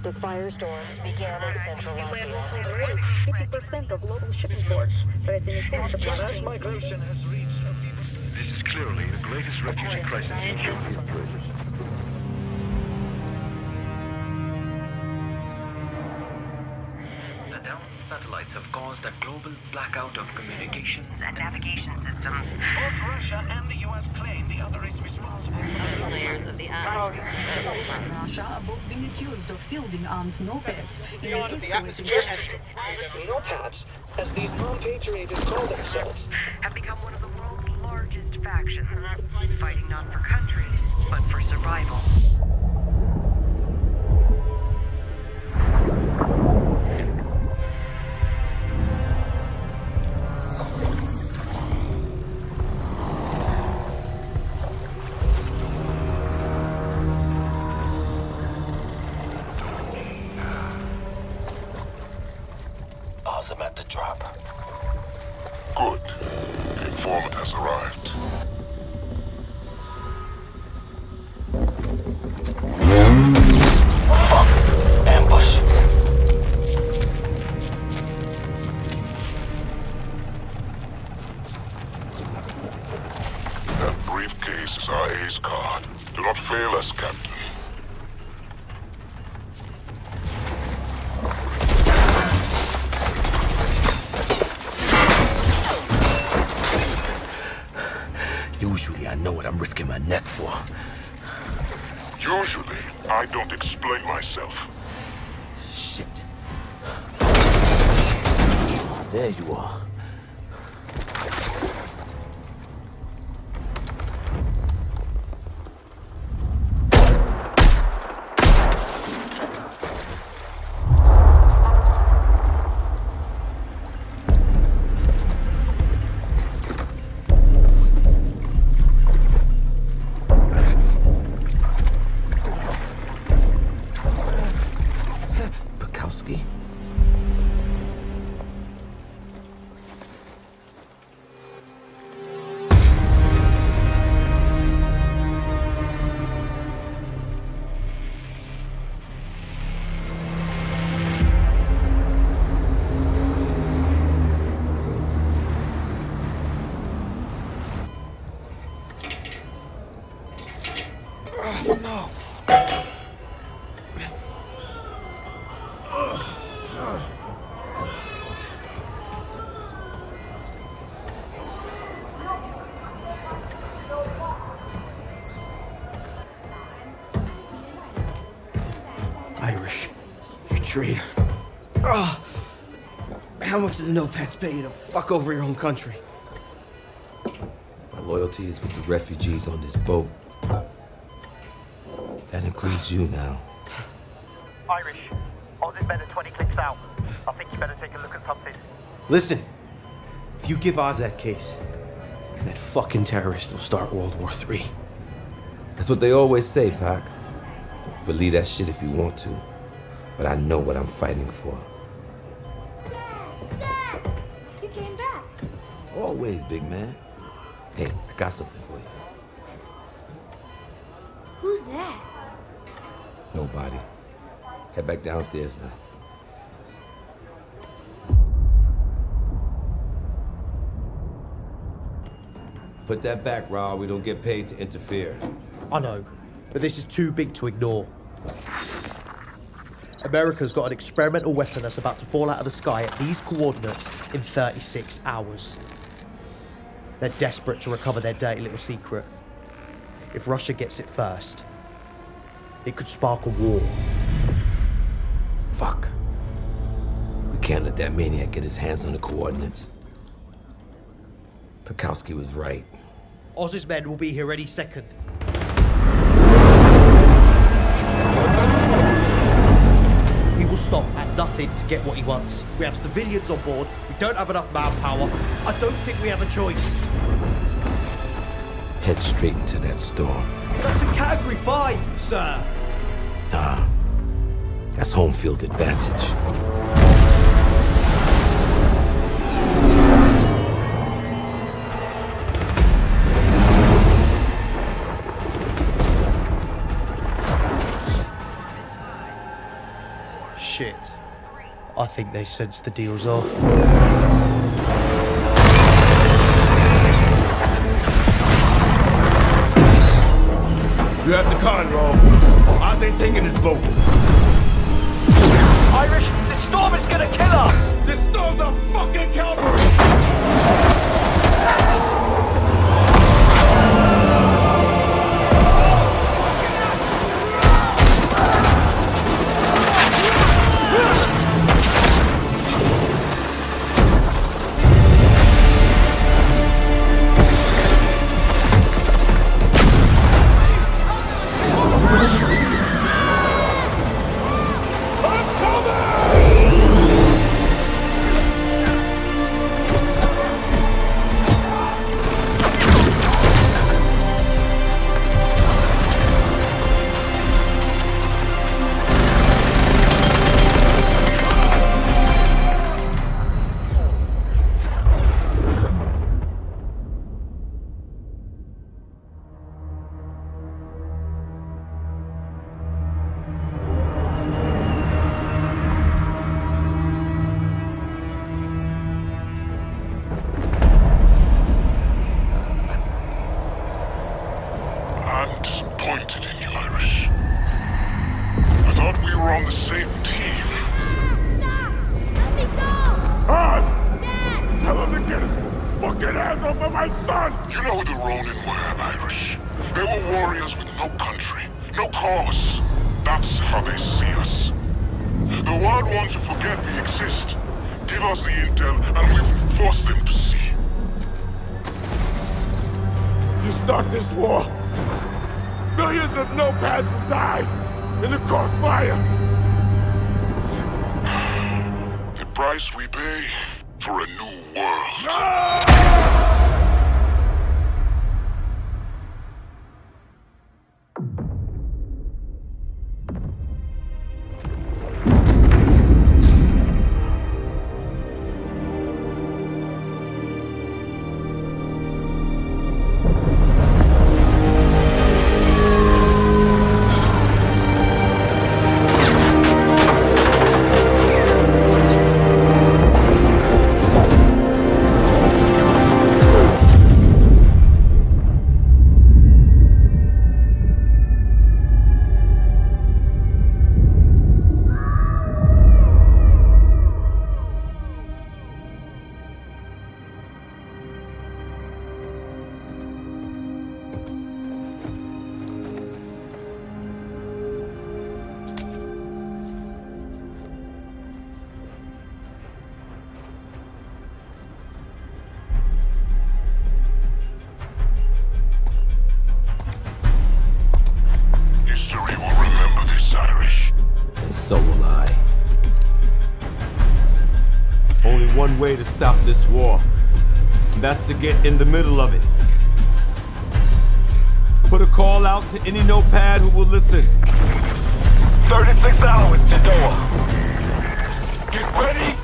The firestorms began in central Latvia. 50% of global shipping ports, threatening food supply. Mass migration has reached a fever. This is clearly the greatest refugee crisis in human history. Satellites have caused a global blackout of communications and navigation systems. Both Russia and the US claim the other is responsible for the and Russia are both being accused of fielding armed No-Pats in an escalating No-Pats, as these non-patriated call themselves. Have become one of the world's largest factions, fighting not for country, but for survival. Drop. Know what I'm risking my neck for. Usually, I don't explain myself. Shit. There you are. Irish. You traitor. Ah! How much did the Nopats pay you to fuck over your own country? My loyalty is with the refugees on this boat. That includes you now. Irish, Oz is better 20 clicks out. I think you better take a look at something. Listen, if you give Oz that case, that fucking terrorist will start World War III. That's what they always say, Pac. Believe that shit if you want to. But I know what I'm fighting for. Dad! You came back. Always, big man. Hey, I got something for you. Who's that? Nobody. Head back downstairs now. Put that back, Ra. We don't get paid to interfere. I know, but this is too big to ignore. America's got an experimental weapon that's about to fall out of the sky at these coordinates in 36 hours. They're desperate to recover their dirty little secret. If Russia gets it first, it could spark a war. Fuck. We can't let that maniac get his hands on the coordinates. Pekowski was right. Oz's men will be here any second. He will stop at nothing to get what he wants. We have civilians on board. We don't have enough manpower. I don't think we have a choice. Head straight into that storm. Category five, sir. Nah. That's home field advantage. Shit. I think they sense the deal's off. You have the convo. Oz ain't taking this boat. Irish, the storm is gonna kill us! This storm's a fucking cavalry! Ronin were, Irish. They were warriors with no country, no cause. That's how they see us. The world wants to forget we exist. Give us the intel, and we will force them to see. You start this war, millions of No-Pats will die in the crossfire! The price we pay for a new world. History way to stop this war. That's to get in the middle of it. Put a call out to any No-Pat who will listen. 36 hours to. Get ready